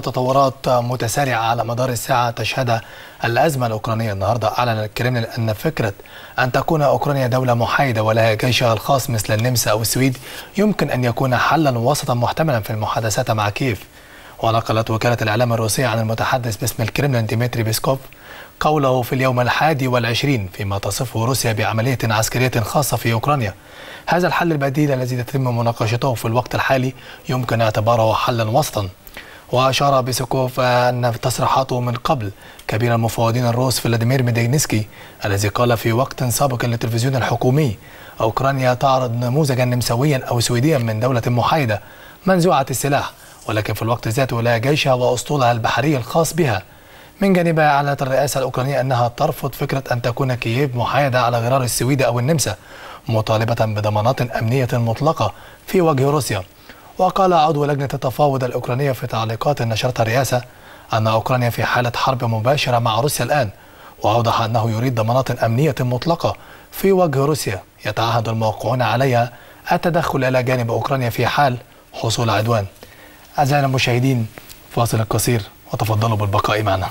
تطورات متسارعة على مدار الساعة تشهدها الأزمة الأوكرانية النهاردة. أعلن الكريملين أن فكرة أن تكون أوكرانيا دولة محايدة ولها جيشها الخاص مثل النمسا أو السويد يمكن أن يكون حلا وسطا محتملا في المحادثات مع كييف. ونقلت وكالة الإعلام الروسية عن المتحدث باسم الكريملين ديمتري بيسكوف قوله في اليوم الحادي والعشرين فيما تصفه روسيا بعملية عسكرية خاصة في أوكرانيا. هذا الحل البديل الذي تتم مناقشته في الوقت الحالي يمكن اعتباره حلا وسطا. وأشار بيسكوف أن تصريحاته من قبل. كبير المفوضين الروس فلاديمير ميدينسكي الذي قال في وقت سابق للتلفزيون الحكومي أوكرانيا تعرض نموذجا نمساويا أو سويديا من دولة محايدة منزوعة السلاح ولكن في الوقت ذاته لها جيشها وأسطولها البحري الخاص بها. من جانبها أعلنت الرئاسة الأوكرانية أنها ترفض فكرة أن تكون كييف محايدة على غرار السويد أو النمسا مطالبة بضمانات أمنية مطلقة في وجه روسيا. وقال عضو لجنة التفاوض الأوكرانية في تعليقات نشرتها الرئاسة أن أوكرانيا في حالة حرب مباشرة مع روسيا الآن وأوضح أنه يريد ضمانات أمنية مطلقة في وجه روسيا يتعهد الموقعون عليها التدخل إلى جانب أوكرانيا في حال حصول عدوان. أعزائنا المشاهدين فاصل قصير وتفضلوا بالبقاء معنا.